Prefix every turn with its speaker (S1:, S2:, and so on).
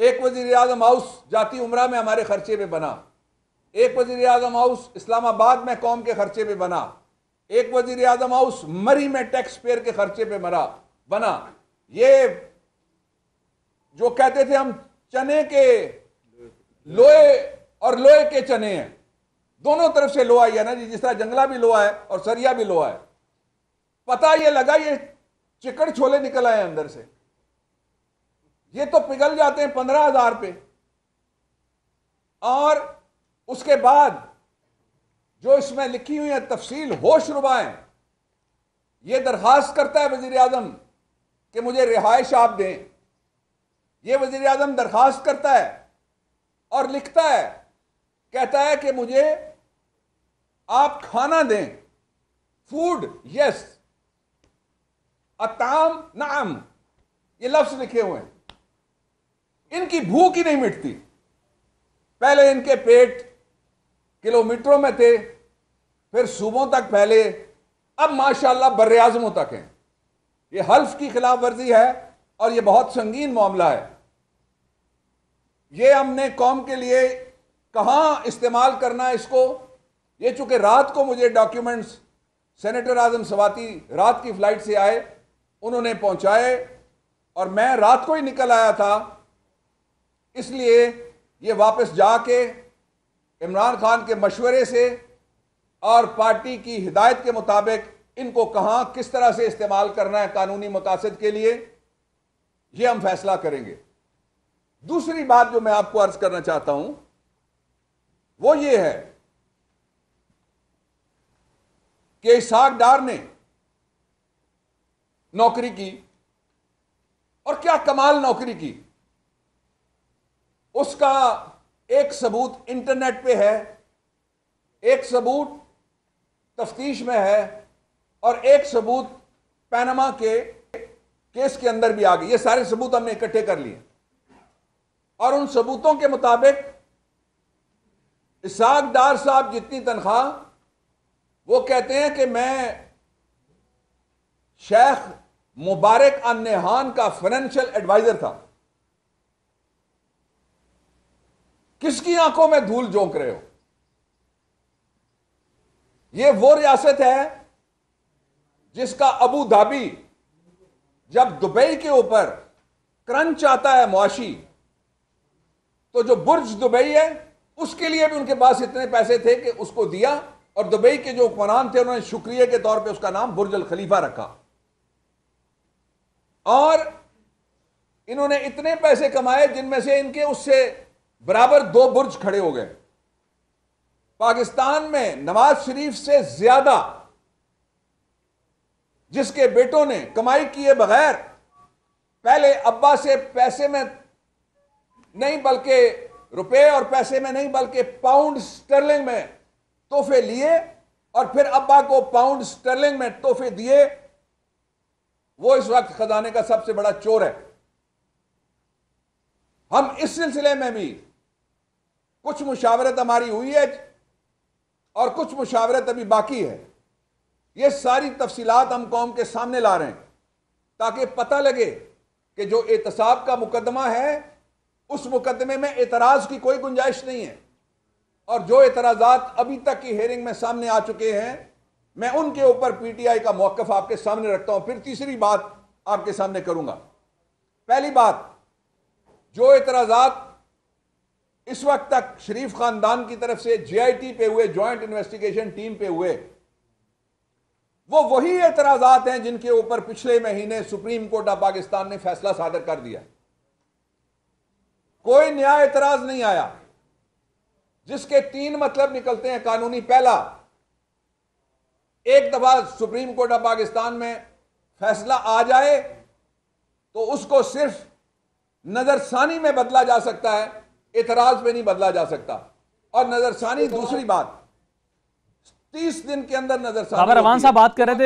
S1: एक वज़ीर आज़म हाउस जाती उम्र में हमारे खर्चे पे बना। एक वज़ीर आज़म हाउस इस्लामाबाद में कौम के खर्चे पे बना। एक वज़ीर आज़म हाउस मरी में टैक्स पेयर के खर्चे पे मरा बना। ये जो कहते थे हम, चने के लोहे और लोहे के चने हैं। दोनों तरफ़ से लोहा है ना जी। जिस तरह जंगला भी लोहा है और सरिया भी लोहा है। पता ये लगा ये चिकड़ छोले निकल आए अंदर से। ये तो पिघल जाते हैं पंद्रह हज़ार पे। और उसके बाद जो इसमें लिखी हुई है, तफसील होश रुबाएँ ये दरखास्त करता है वज़ीर आज़म कि मुझे रिहाइश आप दें। ये वज़ीर आज़म दरखास्त करता है और लिखता है, कहता है कि मुझे आप खाना दें। फ़ूड यस अताम, नाम। ये लफ्ज लिखे हुए हैं। इनकी भूख ही नहीं मिटती। पहले इनके पेट किलोमीटरों में थे, फिर सूबों तक फैले। अब माशाल्लाह बर आजमों तक हैं। ये हल्फ की खिलाफ वर्जी है और ये बहुत संगीन मामला है। ये हमने कौम के लिए कहाँ इस्तेमाल करना है इसको? ये चूँकि रात को मुझे डॉक्यूमेंट्स सेनेटर आज़म सवाती रात की फ़्लाइट से आए, उन्होंने पहुँचाए और मैं रात को ही निकल आया था। इसलिए ये वापस जाके इमरान खान के मशवरे से और पार्टी की हिदायत के मुताबिक इनको कहाँ, किस तरह से इस्तेमाल करना है कानूनी मकासद के लिए, ये हम फैसला करेंगे। दूसरी बात जो मैं आपको अर्ज़ करना चाहता हूँ, वो ये है कि इसाक डार ने नौकरी की और क्या कमाल नौकरी की। उसका एक सबूत इंटरनेट पे है, एक सबूत तफ्तीश में है और एक सबूत पैनमा के केस के अंदर भी आ गई। ये सारे सबूत हमने इकट्ठे कर लिए। और उन सबूतों के मुताबिक इसाक डार साहब जितनी तनख्वाह, वो कहते हैं कि मैं शेख मुबारक अन्नेहान का फाइनेंशियल एडवाइजर था। किसकी आँखों में धूल झोंक रहे हो? यह वो रियासत है जिसका अबू धाबी जब दुबई के ऊपर क्रंच आता है मुआशी तो जो बुर्ज दुबई है, उसके लिए भी उनके पास इतने पैसे थे कि उसको दिया और दुबई के जो हुक्मरान थे, उन्होंने शुक्रिया के तौर पे उसका नाम बुर्ज अल खलीफा रखा। और इन्होंने इतने पैसे कमाए जिनमें से इनके उससे बराबर दो बुर्ज खड़े हो गए। पाकिस्तान में नवाज़ शरीफ से ज़्यादा जिसके बेटों ने कमाई किए बगैर पहले अब्बा से पैसे में नहीं बल्कि रुपए और पैसे में नहीं बल्कि पाउंड स्टर्लिंग में तोहफे लिए और फिर अब्बा को पाउंड स्टर्लिंग में तोहफे दिए। वो इस वक्त खजाने का सबसे बड़ा चोर है। हम इस सिलसिले में भी कुछ मुशावरत हमारी हुई है और कुछ मुशावरत अभी बाकी है। ये सारी तफसीलात हम कौम के सामने ला रहे हैं ताकि पता लगे कि जो एहतसाब का मुकदमा है, उस मुकदमे में एतराज़ की कोई गुंजाइश नहीं है। और जो एतराज़ात अभी तक की हेयरिंग में सामने आ चुके हैं, मैं उनके ऊपर पीटीआई का मौकफ आपके सामने रखता हूँ, फिर तीसरी बात आपके सामने करूँगा। पहली बात, जो एतराज़ात इस वक्त तक शरीफ खानदान की तरफ़ से जीआईटी पे हुए ज्वाइंट इन्वेस्टिगेशन टीम पे हुए, वो वही एतराजात हैं जिनके ऊपर पिछले महीने सुप्रीम कोर्ट ऑफ़ पाकिस्तान ने फैसला सादर कर दिया कोई नया एतराज़ नहीं आया, जिसके तीन मतलब निकलते हैं कानूनी। पहला, एक दफ़ा सुप्रीम कोर्ट ऑफ़ पाकिस्तान में फैसला आ जाए तो उसको सिर्फ़ नजरसानी में बदला जा सकता है। एतराज़ में नहीं बदला जा सकता। और नजरसानी दूसरी बात तीस दिन के अंदर नजरसानी
S2: रमान साहब बात कर रहे थे।